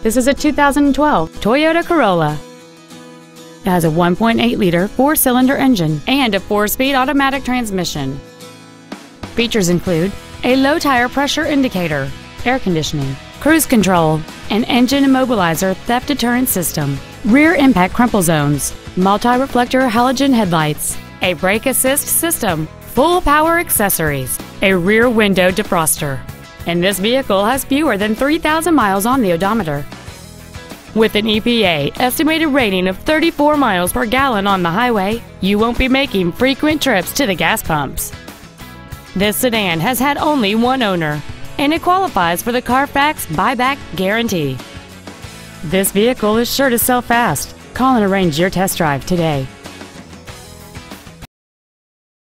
This is a 2012 Toyota Corolla. It has a 1.8-liter four-cylinder engine and a four-speed automatic transmission. Features include a low-tire pressure indicator, air conditioning, cruise control, an engine immobilizer theft deterrent system, rear impact crumple zones, multi-reflector halogen headlights, a brake assist system, full power accessories, a rear window defroster, and this vehicle has fewer than 3,000 miles on the odometer. With an EPA estimated rating of 34 miles per gallon on the highway, you won't be making frequent trips to the gas pumps. This sedan has had only one owner, and it qualifies for the Carfax buyback guarantee. This vehicle is sure to sell fast. Call and arrange your test drive today.